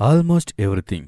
Almost everything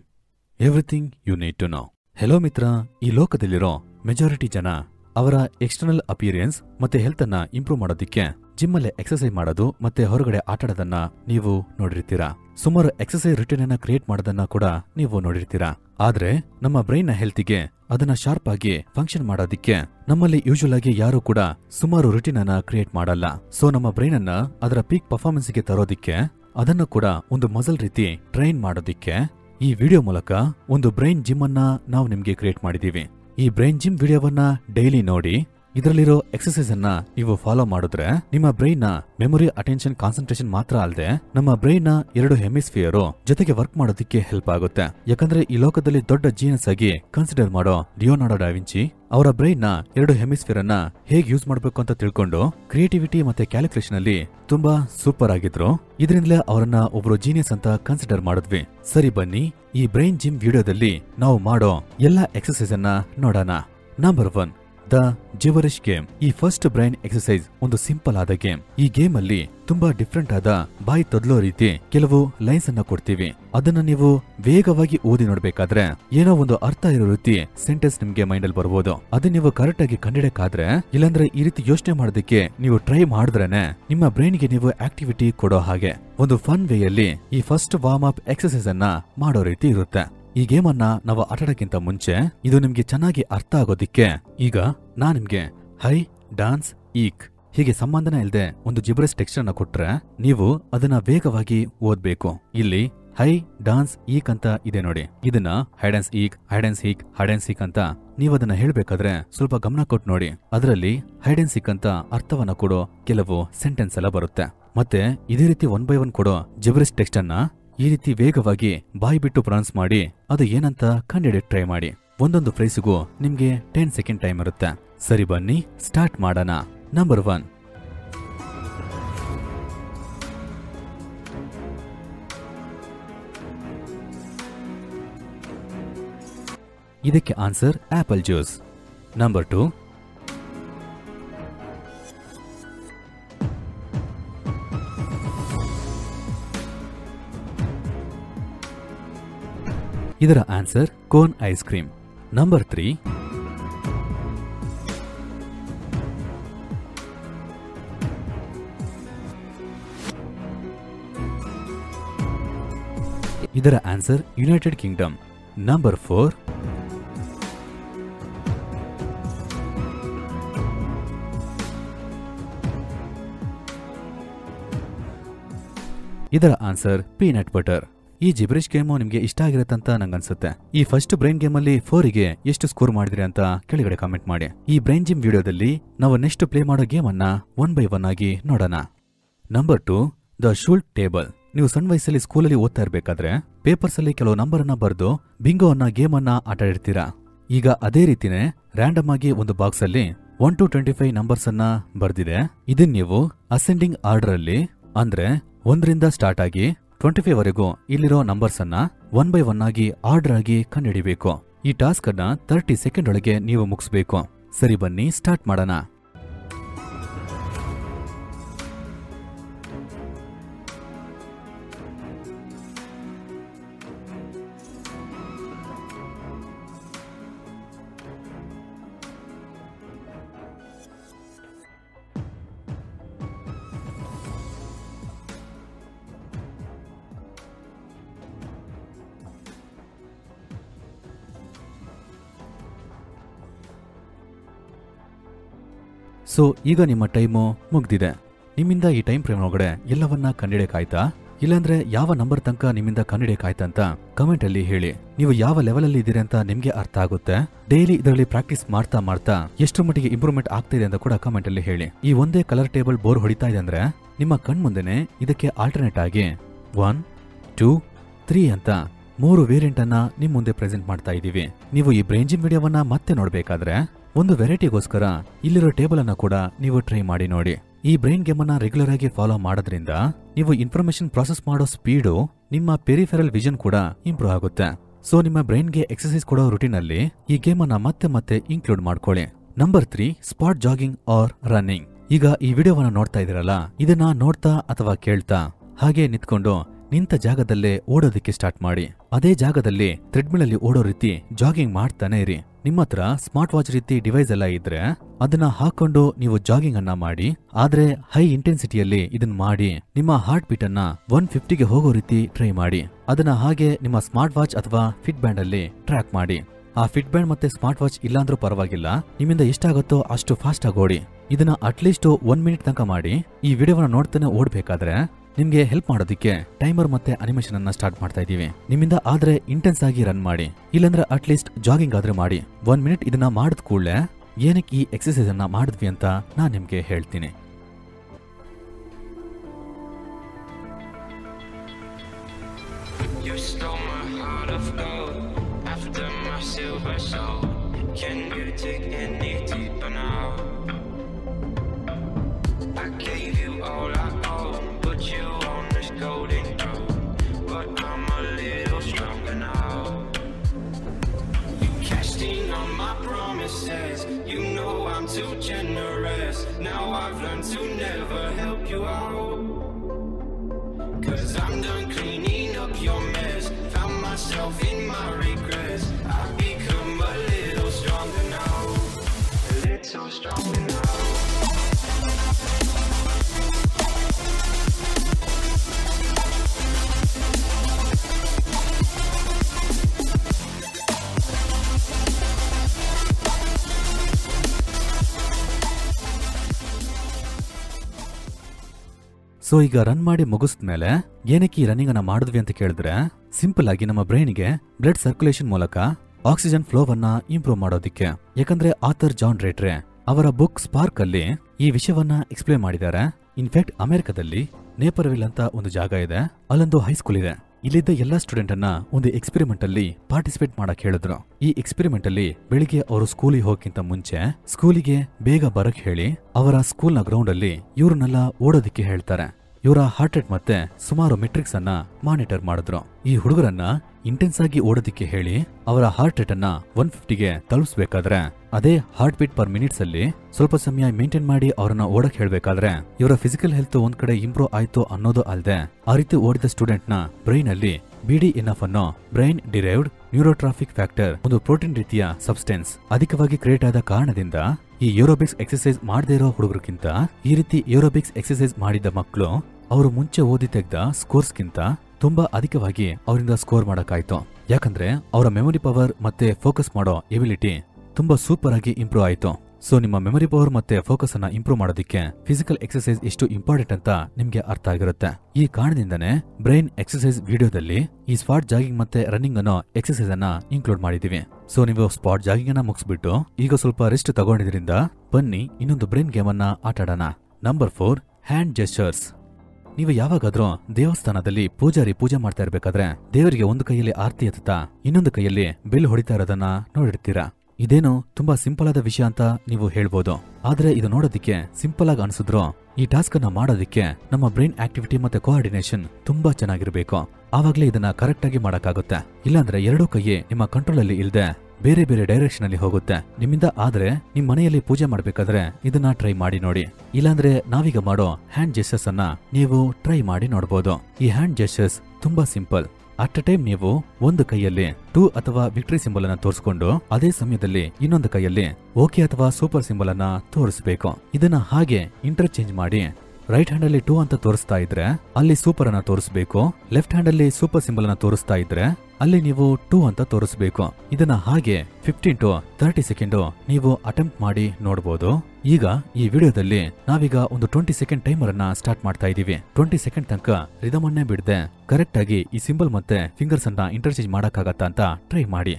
everything you need to know hello ಮಿತ್ರ ಈ ಲೋಕದಲ್ಲಿರೋ majority ಜನ ಅವರ ಎಕ್ಸ್ಟರ್ನಲ್ ಅಪಿಯರೆನ್ಸ್ ಮತ್ತೆ ಹೆಲ್ತ್ ಅನ್ನ ಇಂಪ್ರೂವ್ ಮಾಡೋದಿಕ್ಕೆ ಜಿಮ್ ಅಲ್ಲೇ ಎಕ್ಸರ್ಸೈಸ್ ಮಾಡೋದು ಮತ್ತೆ ಹೊರಗಡೆ ಆಟಾಡೋದನ್ನ ನೀವು ನೋಡಿರ್ತೀರಾ. ಸುಮಾರು ಎಕ್ಸರ್ಸೈಸ್ ರಿಟರ್ನ್ ಅನ್ನ ಕ್ರಿಯೇಟ್ ಮಾಡೋದನ್ನ ಕೂಡ ನೀವು ನೋಡಿರ್ತೀರಾ. ಆದ್ರೆ ನಮ್ಮ ಬ್ರೈನ್ನ ಹೆಲ್ತಿಗೆ ಅದನ್ನ ಶಾರ್ಪ್ ಆಗಿ ಫಂಕ್ಷನ್ ಮಾಡೋದಿಕ್ಕೆ ನಮ್ಮಲ್ಲಿ ಯೂಶುವಲ್ ಆಗಿ ಯಾರು ಕೂಡ ಸುಮಾರು ರುಟೀನ್ ಅನ್ನ ಕ್ರಿಯೇಟ್ ಮಾಡಲ್ಲ. ಸೊ ನಮ್ಮ ಬ್ರೈನ್ ಅನ್ನ ಅದರ ಪೀಕ್ ಪರ್ಫಾರ್ಮೆನ್ಸ್ಗೆ ತರೋದಿಕ್ಕೆ ಅದನ್ನು ಕೂಡ ಒಂದು ಮಸಲ್ ರೀತಿ ಟ್ರೈನ್ ಮಾಡೋದಿಕ್ಕೆ ಈ ವಿಡಿಯೋ ಮೂಲಕ ಒಂದು ಬ್ರೈನ್ ಜಿಮ್ ಅನ್ನ ನಾವು ನಿಮಗೆ ಕ್ರಿಯೇಟ್ ಮಾಡಿದ್ದೀವಿ. ಈ ಬ್ರೈನ್ ಜಿಮ್ ವಿಡಿಯೋವನ್ನ ಡೈಲಿ ನೋಡಿ ಇದರಲ್ಲಿರೋ ಎಕ್ಸಸೈಸ್ ಅನ್ನ ನೀವು ಫಾಲೋ ಮಾಡಿದ್ರೆ ನಿಮ್ಮ ಬ್ರೈನ್ನ ಮೆಮೊರಿ ಅಟೆನ್ಷನ್ ಕಾನ್ಸಂಟ್ರೇಷನ್ ಮಾತ್ರ ಅಲ್ಲದೆ ನಮ್ಮ ಬ್ರೈನ್ನ ಎರಡು ಹೆಮಿಸ್ಫಿಯರು ಜೊತೆಗೆ ವರ್ಕ್ ಮಾಡೋದಕ್ಕೆ ಹೆಲ್ಪ್ ಆಗುತ್ತೆ. ಯಾಕಂದ್ರೆ ಈ ಲೋಕದಲ್ಲಿ ದೊಡ್ಡ ಜೀನಸ್ ಆಗಿ ಕನ್ಸಿಡರ್ ಮಾಡೋ ಲಿಯೋನಾರ್ಡೋ ಡಾವಿಂಚಿ ಅವರ ಬ್ರೈನ್ನ ಎರಡು ಹೆಮಿಸ್ಫಿಯರ್ ಅನ್ನ ಹೇಗೆ ಯೂಸ್ ಮಾಡಬೇಕು ಅಂತ ತಿಳ್ಕೊಂಡು ಕ್ರಿಯೇಟಿವಿಟಿ ಮತ್ತೆ ಕ್ಯಾಲ್ಕುಲೇಷನ್ ಅಲ್ಲಿ ತುಂಬಾ ಸೂಪರ್ ಆಗಿದ್ರು. ಇದರಿಂದಲೇ ಅವರನ್ನ ಒಬ್ರು ಜೀನಿಯಸ್ ಅಂತ ಕನ್ಸಿಡರ್ ಮಾಡಿದ್ವಿ. ಸರಿ ಬನ್ನಿ, ಈ ಬ್ರೈನ್ ಜಿಮ್ ವಿಡಿಯೋದಲ್ಲಿ ನಾವು ಮಾಡೋ ಎಲ್ಲಾ ಎಕ್ಸಸೈಸ್ ಅನ್ನ ನೋಡೋಣ. Number one the gibberish game ಈ ಫಸ್ಟ್ ಬ್ರೈನ್ ಎಕ್ಸಸೈಸ್ ಒಂದು ಸಿಂಪಲ್ ಆದ ಗೇಮ್ ಈ ಗೇಮ್ ಅಲ್ಲಿ ತುಂಬಾ ಡಿಫ್ರೆಂಟ್ ಆದ ಬಾಯಿ ತೊದ್ಲೋ ರೀತಿ ಕೆಲವು ಲೈನ್ಸ್ ಅನ್ನ ಕೊಡ್ತೀವಿ. ಅದನ್ನ ನೀವು ವೇಗವಾಗಿ ಓದಿ ನೋಡ್ಬೇಕಾದ್ರೆ ಏನೋ ಒಂದು ಅರ್ಥ ಇರೋ ರೀತಿ ಸೆಂಟೆನ್ಸ್ ನಿಮ್ಗೆ ಮೈಂಡ್ ಅಲ್ಲಿ ಬರ್ಬೋದು. ಅದನ್ನ ನೀವು ಕರೆಕ್ಟ್ ಆಗಿ ಕಂಡಿಡಕ್ಕಾದ್ರೆ, ಇಲ್ಲಾಂದ್ರೆ ಈ ರೀತಿ ಯೋಚನೆ ಮಾಡೋದಕ್ಕೆ ನೀವು ಟ್ರೈ ಮಾಡಿದ್ರೇನೆ ನಿಮ್ಮ ಬ್ರೈನ್ಗೆ ನೀವು ಆಕ್ಟಿವಿಟಿ ಕೊಡೋ ಹಾಗೆ. ಒಂದು ಫನ್ ವೇಯಲ್ಲಿ ಈ ಫಸ್ಟ್ ವಾರ್ಮ್ ಅಪ್ ಎಕ್ಸಸೈಸ್ ಅನ್ನ ಮಾಡೋ ರೀತಿ ಇರುತ್ತೆ. ಈ ಗೇಮನ್ನ ನಾವು ಆಟಾಡಕ್ಕಿಂತ ಮುಂಚೆ ಇದು ನಿಮ್ಗೆ ಚೆನ್ನಾಗಿ ಅರ್ಥ ಆಗೋದಿಕ್ಕೆ ಈಗ ನಾ ನಿಮ್ಗೆ ಹೈ, ಡಾನ್ಸ್, ಈಕ್ ಹೀಗೆ ಸಂಬಂಧನ ಇಲ್ಲದೆ ಒಂದು ಜಿಬ್ರಸ್ ಟೆಕ್ಸ್ಚರ್ ಅನ್ನ ಕೊಟ್ರೆ ನೀವು ಅದನ್ನ ವೇಗವಾಗಿ ಓದ್ಬೇಕು. ಇಲ್ಲಿ ಹೈ, ಡಾನ್ಸ್, ಈಕ್ ಅಂತ ಇದೆ ನೋಡಿ. ಇದನ್ನ hide and seek hide and seek hide and seek ಅಂತ ನೀವು ಅದನ್ನ ಹೇಳ್ಬೇಕಾದ್ರೆ ಸ್ವಲ್ಪ ಗಮನ ಕೊಟ್ಟು ನೋಡಿ. ಅದರಲ್ಲಿ ಹೈಡೆನ್ಸ್ ಈಕ್ ಅಂತ ಅರ್ಥವನ್ನ ಕೊಡೋ ಕೆಲವು ಸೆಂಟೆನ್ಸ್ ಎಲ್ಲ ಬರುತ್ತೆ. ಮತ್ತೆ ಇದೇ ರೀತಿ ಒನ್ ಬೈ ಒನ್ ಕೊಡೋ ಜಿಬ್ರಿಸ್ ಟೆಕ್ಸ್ಟ್ ಅನ್ನ ಈ ರೀತಿ ವೇಗವಾಗಿ ಬಾಯಿ ಬಿಟ್ಟು ಪ್ರೊನೌನ್ಸ್ ಮಾಡಿ, ಅದು ಏನಂತ ಕಂಡಿಡಿ ಟ್ರೈ ಮಾಡಿ. ಒಂದೊಂದು ಫ್ರೈಸ್ಗೂ ನಿಮ್ಗೆ ಟೆನ್ ಸೆಕೆಂಡ್ ಟೈಮ್ ಇರುತ್ತೆ. ಸರಿ ಬನ್ನಿ, ಸ್ಟಾರ್ಟ್ ಮಾಡೋಣ. ನಂಬರ್ ಒನ್ ಇದಕ್ಕೆ answer apple juice. Number two ಇದರ answer cone ice cream. Number three. ಇದರ answer United Kingdom. Number four. ಇದರ ಆನ್ಸರ್ ಪೀನಟ್ ಬಟರ್. ಈ ಜಿಬ್ರಿಶ್ ಗೇಮು ನಿಮಗೆ ಇಷ್ಟ ಆಗಿರತ್ತಂತ ನಂಗನ್ಸುತ್ತೆ ಈ ಫಸ್ಟ್ ಬ್ರೈನ್ ಗೇಮ್ ಅಲ್ಲಿ ಫೋರಿಗೆ ಎಷ್ಟು ಸ್ಕೋರ್ ಮಾಡಿದ್ರಿ ಅಂತ ಕೆಳಗಡೆ ಕಾಮೆಂಟ್ ಮಾಡಿ. ಈ ಬ್ರೈನ್ ಜಿಮ್ ವಿಡಿಯೋದಲ್ಲಿ ನಾವು ನೆಕ್ಸ್ಟ್ ಪ್ಲೇ ಮಾಡೋ ಗೇಮ್ ಅನ್ನ ಒನ್ ಬೈ ಒನ್ ಆಗಿ ನೋಡೋಣ. Number two the Schulte table ನೀವು ಸಣ್ಣ ವಯಸ್ಸಲ್ಲಿ ಸ್ಕೂಲಲ್ಲಿ ಓದ್ತಾ ಇರ್ಬೇಕಾದ್ರೆ ಪೇಪರ್ಸ್ ಅಲ್ಲಿ ಕೆಲವು ನಂಬರ್ ಅನ್ನ ಬರೆದು ಬಿಂಗೋ ಅನ್ನ ಗೇಮ್ ಅನ್ನ ಆಟ ಆಡಿರ್ತೀರಾ? ಈಗ ಅದೇ ರೀತಿನೇ ರ್ಯಾಂಡಮ್ ಆಗಿ ಒಂದು ಬಾಕ್ಸ್ ಅಲ್ಲಿ one to twenty five numbers ಅನ್ನ ಬರ್ದಿದೆ. ಇದನ್ನ ನೀವು ಅಸೆಂಡಿಂಗ್ ಆರ್ಡರ್ ಅಲ್ಲಿ ಅಂದ್ರೆ ಒಂದರಿಂದ ಸ್ಟಾರ್ಟ್ ಆಗಿ ಟ್ವೆಂಟಿ ಫೈವ್ ವರೆಗೂ ಇಲ್ಲಿರೋ ನಂಬರ್ಸ್ ಅನ್ನ ಒನ್ ಬೈ ಒನ್ ಆಗಿ ಆರ್ಡರ್ ಆಗಿ ಕಂಡುಹಿಡಿಬೇಕು. ಈ ಟಾಸ್ಕ್ ಅನ್ನ ತರ್ಟಿ ಸೆಕೆಂಡ್ ಒಳಗೆ ನೀವು ಮುಗಿಸ್ಬೇಕು. ಸರಿ ಬನ್ನಿ ಸ್ಟಾರ್ಟ್ ಮಾಡೋಣ. ಸೊ ಈಗ ನಿಮ್ಮ ಟೈಮು ಮುಗ್ದಿದೆ. ನಿಮ್ಮಿಂದ ಈ ಟೈಮ್ ಫ್ರೇಮ್ ಒಳಗಡೆ ಎಲ್ಲವನ್ನ ಕಂಡಿಡಿಯಕಾಯ್ತಾ ಇಲ್ಲಾಂದ್ರೆ ಯಾವ ನಂಬರ್ ತನಕ ನಿಮ್ಮಿಂದ ಕಂಡಿಡಿಯಕ್ಕಾಯ್ತಾ ಅಂತ ಕಮೆಂಟ್ ಅಲ್ಲಿ ಹೇಳಿ. ನೀವು ಯಾವ ಲೆವೆಲ್ ಅಲ್ಲಿ ಇದ್ದೀರಿ ಅಂತ ನಿಮ್ಗೆ ಅರ್ಥ ಆಗುತ್ತೆ. ಡೈಲಿ ಇದರಲ್ಲಿ ಪ್ರಾಕ್ಟೀಸ್ ಮಾಡ್ತಾ ಮಾಡ್ತಾ ಎಷ್ಟು ಮಟ್ಟಿಗೆ ಇಂಪ್ರೂವ್ಮೆಂಟ್ ಆಗ್ತಿದೆ ಅಂತ ಕೂಡ ಕಮೆಂಟ್ ಅಲ್ಲಿ ಹೇಳಿ. ಈ ಒಂದೇ ಕಲರ್ ಟೇಬಲ್ ಬೋರ್ ಹೊಡಿತಾ ಇದೆ ಅಂದ್ರೆ ನಿಮ್ಮ ಕಣ್ಮುಂದೆನೆ ಇದಕ್ಕೆ ಆಲ್ಟರ್ನೇಟ್ ಆಗಿ ಒನ್ ಟೂ ತ್ರೀ ಅಂತ ಮೂರು ವೇರಿಯಂಟ್ ಅನ್ನ ನಿಮ್ ಮುಂದೆ ಪ್ರೆಸೆಂಟ್ ಮಾಡ್ತಾ ಇದೀವಿ. ನೀವು ಈ ಬ್ರೇಂಜಿಂಗ್ ವಿಡಿಯೋವನ್ನ ಮತ್ತೆ ನೋಡ್ಬೇಕಾದ್ರೆ ಒಂದು ವೆರೈಟಿಗೋಸ್ಕರ ಇಲ್ಲಿರೋ ಟೇಬಲ್ ಅನ್ನ ಕೂಡ ನೀವು ಟ್ರೈ ಮಾಡಿ ನೋಡಿ. ಈ ಬ್ರೈನ್ ಗೇಮ್ ಅನ್ನ ರೆಗ್ಯುಲರ್ ಆಗಿ ಫಾಲೋ ಮಾಡೋದ್ರಿಂದ ನೀವು ಇನ್ಫಾರ್ಮೇಶನ್ ಪ್ರಾಸೆಸ್ ಮಾಡೋ ಸ್ಪೀಡು ನಿಮ್ಮ ಪೆರಿಫೆರಲ್ ವಿಷನ್ ಕೂಡ ಇಂಪ್ರೂವ್ ಆಗುತ್ತೆ. ಸೊ ನಿಮ್ಮ ಬ್ರೈನ್ಗೆ ಎಕ್ಸರ್ಸೈಸ್ ಕೊಡೋ ರುಟೀನ್ ಅಲ್ಲಿ ಈ ಗೇಮ್ ಅನ್ನ ಮತ್ತೆ ಮತ್ತೆ ಇನ್ಕ್ಲೂಡ್ ಮಾಡ್ಕೊಳ್ಳಿ. Number three spot jogging or running ಈಗ ಈ ವಿಡಿಯೋವನ್ನ ನೋಡ್ತಾ ಇದೀರಲ್ಲ ಇದನ್ನ ನೋಡ್ತಾ ಅಥವಾ ಕೇಳ್ತಾ ಹಾಗೆ ನಿಂತ್ಕೊಂಡು ನಿಂತ ಜಾಗದಲ್ಲೇ ಓಡೋದಕ್ಕೆ ಸ್ಟಾರ್ಟ್ ಮಾಡಿ. ಅದೇ ಜಾಗದಲ್ಲಿ ಥ್ರೆಡ್ಮಿಲ್ ಅಲ್ಲಿ ಓಡೋ ರೀತಿ ಜಾಗಿಂಗ್ ಮಾಡ್ತಾನೆ ಇರಿ. ನಿಮ್ಮ ಹತ್ರ ಸ್ಮಾರ್ಟ್ ವಾಚ್ ರೀತಿ ಡಿವೈಸ್ ಎಲ್ಲ ಇದ್ರೆ ಅದನ್ನ ಹಾಕೊಂಡು ನೀವು ಜಾಗಿಂಗ್ ಅನ್ನ ಮಾಡಿ, ಆದ್ರೆ ಹೈ ಇಂಟೆನ್ಸಿಟಿಯಲ್ಲಿ ಇದನ್ನ ಮಾಡಿ, ನಿಮ್ಮ ಹಾರ್ಟ್ ಬೀಟ್ ಅನ್ನ ಒನ್ ಫಿಫ್ಟಿಗೆ ಹೋಗೋ ರೀತಿ ಟ್ರೈ ಮಾಡಿ. ಅದನ್ನ ಹಾಗೆ ನಿಮ್ಮ ಸ್ಮಾರ್ಟ್ ವಾಚ್ ಅಥವಾ ಫಿಟ್ ಬ್ಯಾಂಡ್ ಅಲ್ಲಿ ಟ್ರ್ಯಾಕ್ ಮಾಡಿ. ಆ ಫಿಟ್ ಬ್ಯಾಂಡ್ ಮತ್ತೆ ಸ್ಮಾರ್ಟ್ ವಾಚ್ ಇಲ್ಲಾಂದ್ರೂ ಪರವಾಗಿಲ್ಲ, ನಿಮ್ಮಿಂದ ಎಷ್ಟಾಗುತ್ತೋ ಅಷ್ಟು ಫಾಸ್ಟ್ ಆಗೋಡಿ ಇದನ್ನ ಅಟ್ಲೀಸ್ಟ್ ಒನ್ ಮಿನಿಟ್ ತನಕ ಮಾಡಿ, ಈ ವಿಡಿಯೋವನ್ನ ನೋಡ್ತಾನೆ ಓಡ್ಬೇಕಾದ್ರೆ ನಿಮ್ಗೆ ಹೆಲ್ಪ್ ಮಾಡೋದಕ್ಕೆ ಟೈಮರ್ ಮತ್ತೆ ಅನಿಮೇಷನ್ ಅನ್ನ ಸ್ಟಾರ್ಟ್ ಮಾಡ್ತಾ ಇದೀವಿ ನಿಮ್ಮಿಂದ ಆದ್ರೆ ಇಂಟೆನ್ಸ್ ಆಗಿ ರನ್ ಮಾಡಿ. ಇಲ್ಲಾಂದ್ರೆ ಅಟ್ಲೀಸ್ಟ್ ಜಾಗಿಂಗ್ ಆದ್ರೆ ಮಾಡಿ. ಒನ್ ಮಿನಿಟ್ ಇದನ್ನ ಮಾಡಿದ ಕೂಡಲೇ ಏನಕ್ಕೆ ಈ ಎಕ್ಸಸೈಸ್ ಅನ್ನ ಮಾಡಿದ್ವಿ ಅಂತ ನಾನು ನಿಮಗೆ ಹೇಳ್ತೀನಿ. Myself in my regrets. I've become a little stronger now. A little stronger now. So ಈಗ ರನ್ ಮಾಡಿ ಮುಗಿಸ್ದ್ಮೇಲೆ ಏನಕ್ಕೆ ಈ ರನ್ನಿಂಗ್ ಅನ್ನ ಮಾಡಿದ್ವಿ ಅಂತ ಕೇಳಿದ್ರೆ ಸಿಂಪಲ್ ಆಗಿ ನಮ್ಮ ಬ್ರೈನ್ಗೆ ಬ್ಲಡ್ ಸರ್ಕ್ಯುಲೇಷನ್ ಮೂಲಕ ಆಕ್ಸಿಜನ್ ಫ್ಲೋವನ್ನ ಇಂಪ್ರೂವ್ ಮಾಡೋದಿಕ್ಕೆ. ಯಾಕಂದ್ರೆ ಆಥರ್ ಜಾನ್ ರೇಟ್ರೆ ಅವರ ಬುಕ್ ಸ್ಪಾರ್ಕ್ ಅಲ್ಲಿ ಈ ವಿಷಯವನ್ನ ಎಕ್ಸ್ಪ್ಲೇನ್ ಮಾಡಿದ್ದಾರೆ. ಇನ್ಫ್ಯಾಕ್ಟ್ ಅಮೆರಿಕದಲ್ಲಿ ನೇಪರ್ವಿಲ್ ಅಂತ ಒಂದು ಜಾಗ ಇದೆ. ಅಲ್ಲೊಂದು ಹೈಸ್ಕೂಲ್ ಇದೆ. ಇಲ್ಲಿದ್ದ ಎಲ್ಲಾ ಸ್ಟೂಡೆಂಟ್ ಅನ್ನ ಒಂದು ಎಕ್ಸ್ಪೆರಿಮೆಂಟ್ ಅಲ್ಲಿ ಪಾರ್ಟಿಸಿಪೇಟ್ ಮಾಡಕ್ ಹೇಳಿದ್ರು. ಈ ಎಕ್ಸ್ಪೆರಿಮೆಂಟ್ ಅಲ್ಲಿ ಬೆಳಿಗ್ಗೆ ಅವರು ಸ್ಕೂಲಿಗೆ ಹೋಗಕ್ಕಿಂತ ಮುಂಚೆ ಸ್ಕೂಲಿಗೆ ಬೇಗ ಬರಕ್ ಹೇಳಿ ಅವರ ಸ್ಕೂಲ್ನ ಗ್ರೌಂಡ್ ಅಲ್ಲಿ ಇವ್ರನ್ನೆಲ್ಲ ಓಡೋದಿಕ್ಕೆ ಹೇಳ್ತಾರೆ. ಇವರ ಹಾರ್ಟ್ ರೇಟ್ ಮತ್ತೆ ಸುಮಾರು ಮೆಟ್ರಿಕ್ಸ್ ಅನ್ನ ಮಾನಿಟರ್ ಮಾಡಿದ್ರು. ಈ ಹುಡುಗರನ್ನ ಇಂಟೆನ್ಸ್ ಆಗಿ ಓಡೋದಿಕ್ಕೆ ಹೇಳಿ ಅವರ ಹಾರ್ಟ್ ರೇಟ್ ಅನ್ನ ಒನ್ ಫಿಫ್ಟಿಗೆ ತಲುಪಿಸಬೇಕಾದ್ರೆ ಅದೇ ಹಾರ್ಟ್ ಬೀಟ್ ಪರ್ ಮಿನಿಟ್ಸ್ ಅಲ್ಲಿ ಸ್ವಲ್ಪ ಸಮಯ ಮೇಂಟೈನ್ ಮಾಡಿ ಅವರನ್ನ ಓಡಕ್ ಹೇಳ್ಬೇಕಾದ್ರೆ ಇವರ ಫಿಸಿಕಲ್ ಹೆಲ್ತ್ ಒಂದ್ ಕಡೆ ಇಂಪ್ರೂವ್ ಆಯ್ತು ಅನ್ನೋದು ಅಲ್ಲದೆ ಆ ರೀತಿ ಓಡಿದ ಸ್ಟೂಡೆಂಟ್ನ ಬ್ರೈನ್ ಅಲ್ಲಿ ಬಿಡಿ ಎನ್ಎಫ್ ಅನ್ನೋ ಬ್ರೈನ್ ಡಿರೈವ್ಡ್ ನ್ಯೂರೋಟ್ರಾಫಿಕ್ ಫ್ಯಾಕ್ಟರ್ ಒಂದು ಪ್ರೋಟೀನ್ ರೀತಿಯ ಸಬ್ಸ್ಟೆನ್ಸ್. ಅಧಿಕವಾಗಿ ಕ್ರಿಯೇಟ್ ಆದ ಕಾರಣದಿಂದ ಈ ಯೂರೋಬಿಕ್ಸ್ ಎಕ್ಸರ್ಸೈಸ್ ಮಾಡದೇ ಇರೋ ಹುಡುಗರಿಗಿಂತ ಈ ರೀತಿ ಯೂರೋಬಿಕ್ಸ್ ಎಕ್ಸರ್ಸೈಸ್ ಮಾಡಿದ ಮಕ್ಕಳು ಅವರು ಮುಂಚೆ ಓದಿ ತೆಗೆದ ಸ್ಕೋರ್ಸ್ಗಿಂತ ತುಂಬಾ ಅಧಿಕವಾಗಿ ಅವರಿಂದ ಸ್ಕೋರ್ ಮಾಡಕ್ಕಾಯ್ತು. ಯಾಕಂದ್ರೆ ಅವರ ಮೆಮೊರಿ ಪವರ್ ಮತ್ತೆ ಫೋಕಸ್ ಮಾಡೋ ಎಬಿಲಿಟಿ ತುಂಬಾ ಸೂಪರ್ ಆಗಿ ಇಂಪ್ರೂವ್ ಆಯ್ತು. ಸೊ ನಿಮ್ಮ ಮೆಮೊರಿ ಪವರ್ ಮತ್ತೆ ಫೋಕಸ್ ಅನ್ನ ಇಂಪ್ರೂವ್ ಮಾಡೋದಕ್ಕೆ ಫಿಸಿಕಲ್ ಎಕ್ಸರ್ಸೈಸ್ ಎಷ್ಟು ಇಂಪಾರ್ಟೆಂಟ್ ಅಂತ ನಿಮ್ಗೆ ಅರ್ಥ ಆಗಿರುತ್ತೆ. ಈ ಕಾರಣದಿಂದನೇ ಬ್ರೈನ್ ಎಕ್ಸರ್ಸೈಸ್ ವಿಡಿಯೋದಲ್ಲಿ ಈ ಸ್ಪಾಟ್ ಜಾಗಿಂಗ್ ಮತ್ತೆ ರನ್ನಿಂಗ್ ಅನ್ನೋ ಎಕ್ಸರ್ಸೈಸ್ ಅನ್ನ ಇನ್ಕ್ಲೂಡ್ ಮಾಡಿದೀವಿ. ಸೊ ನೀವು ಸ್ಪಾಟ್ ಜಾಗಿಂಗ್ ಅನ್ನ ಮುಗಿಸ್ಬಿಟ್ಟು ಈಗ ಸ್ವಲ್ಪ ರೆಸ್ಟ್ ತಗೊಂಡಿದ್ರಿಂದ ಬನ್ನಿ ಇನ್ನೊಂದು ಬ್ರೈನ್ ಗೇಮ್ ಅನ್ನ ಆಟಾಡೋಣ. ನಂಬರ್ ಫೋರ್ ಹ್ಯಾಂಡ್ ಜೆಸ್ಟರ್ಸ್ ನೀವು ಯಾವಾಗಾದ್ರೂ ದೇವಸ್ಥಾನದಲ್ಲಿ ಪೂಜಾರಿ ಪೂಜೆ ಮಾಡ್ತಾ ಇರ್ಬೇಕಾದ್ರೆ ದೇವರಿಗೆ ಒಂದು ಕೈಯಲ್ಲಿ ಆರತಿ ಎತ್ತುತ್ತಾ ಇನ್ನೊಂದು ಕೈಯಲ್ಲಿ ಬಿಲ್ ಹೊಡಿತಾ ಇರೋದನ್ನ ನೋಡಿರ್ತೀರಾ? ಇದೇನು ತುಂಬಾ ಸಿಂಪಲ್ ಆದ ವಿಷಯ ಅಂತ ನೀವು ಹೇಳ್ಬೋದು. ಆದ್ರೆ ಇದು ನೋಡೋದಿಕ್ಕೆ ಸಿಂಪಲ್ ಆಗಿ ಅನ್ಸಿದ್ರು? ಈ ಟಾಸ್ಕ್ ಅನ್ನ ಮಾಡೋದಿಕ್ಕೆ ನಮ್ಮ ಬ್ರೈನ್ ಆಕ್ಟಿವಿಟಿ ಮತ್ತೆ ಕೋಆರ್ಡಿನೇಷನ್ ತುಂಬಾ ಚೆನ್ನಾಗಿರ್ಬೇಕು. ಆವಾಗಲೇ ಇದನ್ನ ಕರೆಕ್ಟ್ ಆಗಿ ಮಾಡಕ್ಕಾಗುತ್ತೆ. ಇಲ್ಲಾಂದ್ರೆ ಎರಡೂ ಕೈಯೇ ನಿಮ್ಮ ಕಂಟ್ರೋಲ್ ಅಲ್ಲಿ ಇಲ್ದೆ ಬೇರೆ ಬೇರೆ ಡೈರೆಕ್ಷನ್ ಅಲ್ಲಿ ಹೋಗುತ್ತೆ. ನಿಮ್ಮಿಂದ ಆದ್ರೆ ನಿಮ್ ಮನೆಯಲ್ಲಿ ಪೂಜೆ ಮಾಡ್ಬೇಕಾದ್ರೆ ಇದನ್ನ ಟ್ರೈ ಮಾಡಿ ನೋಡಿ. ಇಲ್ಲಾಂದ್ರೆ ನಾವೀಗ ಮಾಡೋ ಹ್ಯಾಂಡ್ ಜೆಸ್ಟರ್ಸ್ ಅನ್ನ ನೀವು ಟ್ರೈ ಮಾಡಿ ನೋಡ್ಬೋದು. ಈ ಹ್ಯಾಂಡ್ ಜೆಸ್ಟರ್ಸ್ ತುಂಬಾ ಸಿಂಪಲ್ ಅಟ್ ಅ ಟೈಮ್ ನೀವು ಒಂದು ಕೈಯಲ್ಲಿ ಟೂ ಅಥವಾ ವಿಕ್ಟರಿ ಸಿಂಬಲ್ ಅನ್ನ ತೋರಿಸ್ಕೊಂಡು ಅದೇ ಸಮಯದಲ್ಲಿ ಇನ್ನೊಂದು ಕೈಯಲ್ಲಿ ಓಕೆ ಅಥವಾ ಸೂಪರ್ ಸಿಂಬಲ್ ಅನ್ನ ತೋರಿಸಬೇಕು. ಇದನ್ನ ಹಾಗೆ ಇಂಟರ್ಚೇಂಜ್ ಮಾಡಿ ರೈಟ್ ಹ್ಯಾಂಡ್ ಅಲ್ಲಿ ಟೂ ಅಂತ ತೋರಿಸ್ತಾ ಇದ್ರೆ ಅಲ್ಲಿ ಸೂಪರ್ ಅನ್ನ ತೋರಿಸಬೇಕು. ಲೆಫ್ಟ್ ಹ್ಯಾಂಡ್ ಅಲ್ಲಿ ಸೂಪರ್ ಸಿಂಬಲ್ ಅನ್ನ ತೋರಿಸ್ತಾ ಇದ್ರೆ ಅಲ್ಲಿ ನೀವು ಟೂ ಅಂತ ತೋರಿಸಬೇಕು. ಇದನ್ನ ಹಾಗೆ ಫಿಫ್ಟೀನ್ ಟು ತರ್ಟಿ ಸೆಕೆಂಡ್ ನೀವು ಅಟೆಂಪ್ಟ್ ಮಾಡಿ ನೋಡಬಹುದು ಈಗ ಈ ವಿಡಿಯೋದಲ್ಲಿ ನಾವೀಗ ಒಂದು ಟ್ವೆಂಟಿ ಸೆಕೆಂಡ್ ಟೈಮರ್ ಅನ್ನ ಸ್ಟಾರ್ಟ್ ಮಾಡ್ತಾ ಇದೀವಿ ಟ್ವೆಂಟಿ ಸೆಕೆಂಡ್ ತನಕ ರಿದಮನ್ನೇ ಬಿಡದೆ. ಕರೆಕ್ಟ್ ಆಗಿ ಈ ಸಿಂಬಲ್ ಮತ್ತೆ ಫಿಂಗರ್ಸ್ ಅನ್ನ ಇಂಟರ್ಚೇಂಜ್ ಮಾಡಕ್ಕಾಗತ್ತಾ ಅಂತ ಟ್ರೈ ಮಾಡಿ.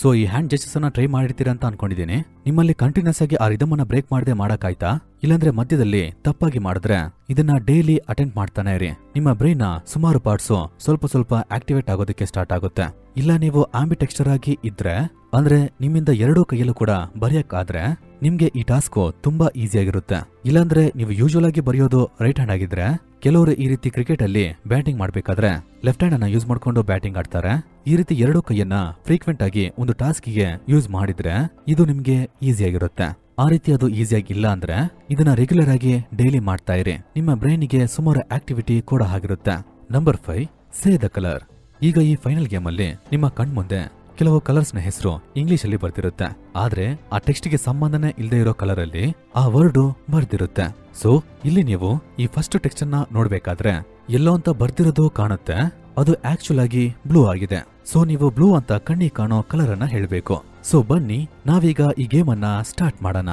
ಸೊ ಈ ಹ್ಯಾಂಡ್ ಜೆಸ್ಟರ್ಸ್ ಅನ್ನ ಟ್ರೈ ಮಾಡಿರ್ತೀರಾ ಅಂತ ಅನ್ಕೊಂಡಿದ್ದೀನಿ. ನಿಮ್ಮಲ್ಲಿ ಕಂಟಿನ್ಯೂಸ್ ಆಗಿ ಆ ರಿದಮ್ ಅನ್ನ ಬ್ರೇಕ್ ಮಾಡದೆ ಮಾಡಕ್ಕಾಯ್ತಾ? ಇಲ್ಲಾಂದ್ರೆ ಮಧ್ಯದಲ್ಲಿ ತಪ್ಪಾಗಿ ಮಾಡಿದ್ರೆ ಇದನ್ನ ಡೈಲಿ ಅಟೆಂಡ್ ಮಾಡ್ತಾನೆ ಇರಿ. ನಿಮ್ಮ ಬ್ರೈನ್ ಸುಮಾರು ಪಾರ್ಟ್ಸ್ ಸ್ವಲ್ಪ ಸ್ವಲ್ಪ ಆಕ್ಟಿವೇಟ್ ಆಗೋದಕ್ಕೆ ಸ್ಟಾರ್ಟ್ ಆಗುತ್ತೆ. ಇಲ್ಲ ನೀವು ಆಂಬಿಟೆಕ್ಸ್ಚರ್ ಆಗಿ ಇದ್ರೆ ಅಂದ್ರೆ ನಿಮ್ಮಿಂದ ಎರಡೂ ಕೈಯಲ್ಲೂ ಕೂಡ ಬರೆಯಕ್ಕಾದ್ರೆ ನಿಮ್ಗೆ ಈ ಟಾಸ್ಕ್ ತುಂಬಾ ಈಸಿ ಆಗಿರುತ್ತೆ. ಇಲ್ಲಾಂದ್ರೆ ನೀವು ಯೂಶುವಲ್ ಆಗಿ ಬರೆಯೋದು ರೈಟ್ ಹ್ಯಾಂಡ್ ಆಗಿದ್ರೆ ಕೆಲವರು ಈ ರೀತಿ ಕ್ರಿಕೆಟ್ ಅಲ್ಲಿ ಬ್ಯಾಟಿಂಗ್ ಮಾಡಬೇಕಾದ್ರೆ ಲೆಫ್ಟ್ ಹ್ಯಾಂಡ್ ಅನ್ನ ಯೂಸ್ ಮಾಡ್ಕೊಂಡು ಬ್ಯಾಟಿಂಗ್ ಆಡ್ತಾರೆ. ಈ ರೀತಿ ಎರಡೂ ಕೈಯನ್ನ ಫ್ರೀಕ್ವೆಂಟ್ ಆಗಿ ಒಂದು ಟಾಸ್ಕಿಗೆ ಯೂಸ್ ಮಾಡಿದ್ರೆ ಇದು ನಿಮ್ಗೆ ಈಸಿ ಆಗಿರುತ್ತೆ. ಆ ರೀತಿ ಅದು ಈಸಿಯಾಗಿ ಇಲ್ಲ ಅಂದ್ರೆ ಇದನ್ನ ರೆಗ್ಯುಲರ್ ಆಗಿ ಡೈಲಿ ಮಾಡ್ತಾ ಇರಿ. ನಿಮ್ಮ ಬ್ರೈನ್ಗೆ ಸುಮಾರು ಆಕ್ಟಿವಿಟಿ ಕೂಡ ಆಗಿರುತ್ತೆ. Number five say the colour ಈಗ ಈ ಫೈನಲ್ ಗೇಮ್ ಅಲ್ಲಿ ನಿಮ್ಮ ಕಣ್ಮುಂದೆ ಕೆಲವು ಕಲರ್ಸ್ನ ಹೆಸರು ಇಂಗ್ಲಿಷ್ ಅಲ್ಲಿ ಬರ್ತಿರುತ್ತೆ ಆದ್ರೆ ಆ ಟೆಕ್ಸ್ಟ್ಗೆ ಸಂಬಂಧನೇ ಇಲ್ಲದೆ ಇರೋ ಕಲರ್ ಅಲ್ಲಿ ಆ ವರ್ಡ್ ಬರ್ದಿರುತ್ತೆ. ಸೊ ಇಲ್ಲಿ ನೀವು ಈ ಫಸ್ಟ್ ಟೆಕ್ಸ್ಟ್ ಅನ್ನ ನೋಡ್ಬೇಕಾದ್ರೆ ಎಲ್ಲೋ ಅಂತ ಬರ್ದಿರೋದು ಕಾಣುತ್ತೆ, ಅದು ಆಕ್ಚುಲ್ ಆಗಿ ಬ್ಲೂ ಆಗಿದೆ. ಸೊ ನೀವು ಬ್ಲೂ ಅಂತ ಕಣ್ಣಿಗೆ ಕಾಣೋ ಕಲರ್ ಅನ್ನ ಹೇಳ್ಬೇಕು. ಸೊ ಬನ್ನಿ, ನಾವೀಗ ಈ ಗೇಮ್ ಅನ್ನ ಸ್ಟಾರ್ಟ್ ಮಾಡೋಣ.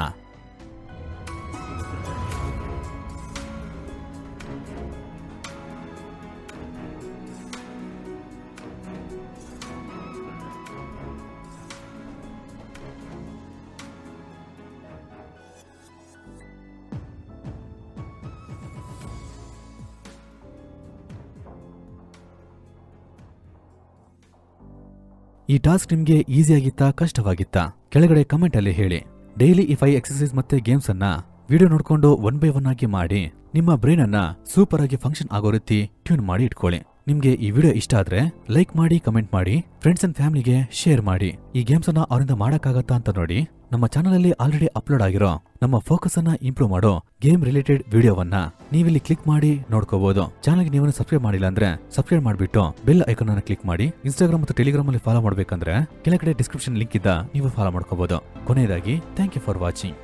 ಈ ಟಾಸ್ಕ್ ನಿಮ್ಗೆ ಈಸಿಯಾಗಿತ್ತಾ ಕಷ್ಟವಾಗಿತ್ತಾ? ಕೆಳಗಡೆ ಕಮೆಂಟ್ ಅಲ್ಲಿ ಹೇಳಿ. ಡೈಲಿ ಈ ಐ ಎಕ್ಸರ್ಸೈಸ್ ಮತ್ತೆ ಗೇಮ್ಸ್ ಅನ್ನ ವಿಡಿಯೋ ನೋಡ್ಕೊಂಡು ಒನ್ ಬೈ ಒನ್ ಆಗಿ ಮಾಡಿ, ನಿಮ್ಮ ಬ್ರೈನ್ ಅನ್ನ ಸೂಪರ್ ಆಗಿ ಫಂಕ್ಷನ್ ಆಗೋ ರೀತಿ ಟ್ಯೂನ್ ಮಾಡಿ ಇಟ್ಕೊಳ್ಳಿ. ನಿಮ್ಗೆ ಈ ವಿಡಿಯೋ ಇಷ್ಟ ಆದ್ರೆ ಲೈಕ್ ಮಾಡಿ ಕಮೆಂಟ್ ಮಾಡಿ ಫ್ರೆಂಡ್ಸ್ ಅಂಡ್ ಫ್ಯಾಮಿಲಿಗೆ ಶೇರ್ ಮಾಡಿ. ಈ ಗೇಮ್ಸ್ ಅನ್ನ ಅವರಿಂದ ಮಾಡಕ್ಕಾಗತ್ತಾ ಅಂತ ನೋಡಿ. ನಮ್ಮ ಚಾನಲಲ್ಲಿ ಆಲ್ರೆಡಿ ಅಪ್ಲೋಡ್ ಆಗಿರೋ ನಮ್ಮ ಫೋಕಸ್ ಅನ್ನ ಇಂಪ್ರೂವ್ ಮಾಡೋ ಗೇಮ್ ರಿಲೇಟೆಡ್ ವಿಡಿಯೋವನ್ನ ನೀವಿಲ್ಲಿ ಕ್ಲಿಕ್ ಮಾಡಿ ನೋಡ್ಕೋಬಹುದು ಚಾನಲ್ಗೆ ನೀವು ಸಬ್ಸ್ಕ್ರೈಬ್ ಮಾಡಿಲ್ಲ ಅಂದ್ರೆ ಸಬ್ಸ್ಕ್ರೈಬ್ ಮಾಡಿಬಿಟ್ಟು ಬೆಲ್ ಐಕನ್ ಅನ್ನ ಕ್ಲಿಕ್ ಮಾಡಿ ಇನ್ಸ್ಟಾಗ್ರಾಮ್ ಮತ್ತು ಟೆಲಿಗ್ರಾಮ್ ಅಲ್ಲಿ ಫಾಲೋ ಮಾಡಬೇಕಂದ್ರೆ ಕೆಳಗಡೆ ಡಿಸ್ಕ್ರಿಪ್ಷನ್ ಲಿಂಕ್ ಇದ್ದ ನೀವು ಫಾಲೋ ಮಾಡ್ಕೋಬಹುದು ಕೊನೆಯದಾಗಿ ಥ್ಯಾಂಕ್ ಯು ಫಾರ್ ವಾಚಿಂಗ್